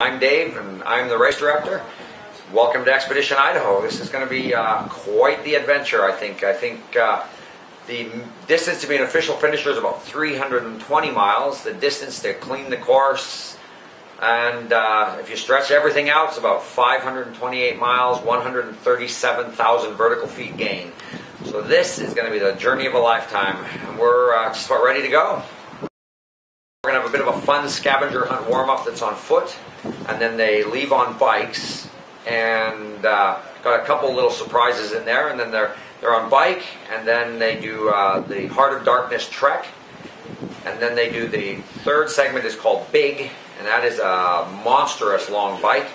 I'm Dave, and I'm the race director. Welcome to Expedition Idaho. This is going to be uh, quite the adventure, I think. I think uh, the distance to be an official finisher is about 320 miles. The distance to clean the course, and uh, if you stretch everything out, it's about 528 miles, 137,000 vertical feet gain. So this is going to be the journey of a lifetime, and we're uh, just about ready to go. We're going to have a bit of a fun scavenger hunt warm up that's on foot, and then they leave on bikes, and uh, got a couple little surprises in there, and then they're they're on bike, and then they do uh, the Heart of Darkness trek, and then they do the third segment is called Big, and that is a monstrous long bike.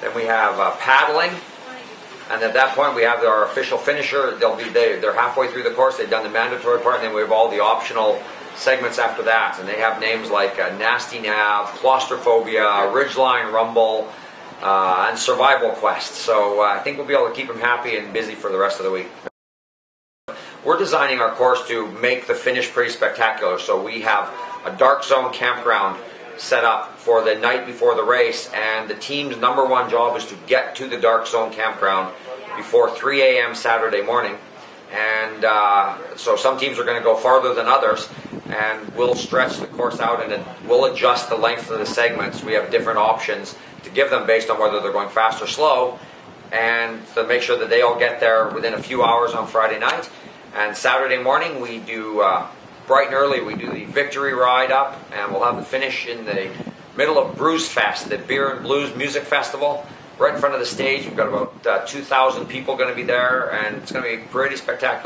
Then we have uh, paddling, and at that point we have our official finisher. They'll be they, they're halfway through the course. They've done the mandatory part, and then we have all the optional segments after that, and they have names like uh, Nasty Nav, Claustrophobia, Ridgeline Rumble, uh, and Survival Quest. So uh, I think we'll be able to keep them happy and busy for the rest of the week. We're designing our course to make the finish pretty spectacular. So we have a dark zone campground set up for the night before the race, and the team's number one job is to get to the dark zone campground before 3 a.m. Saturday morning. And uh, so some teams are going to go farther than others, and we'll stretch the course out and we'll adjust the length of the segments. We have different options to give them based on whether they're going fast or slow, and to make sure that they all get there within a few hours on Friday night. And Saturday morning, we do uh, bright and early, we do the victory ride up, and we'll have the finish in the middle of Brews Fest, the Beer and Blues Music Festival right in front of the stage. We've got about uh, 2,000 people going to be there, and it's going to be pretty spectacular.